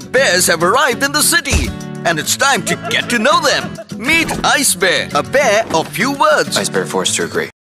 the bears have arrived in the city. And it's time to get to know them. Meet Ice Bear, a bear of few words. Ice Bear forced to agree.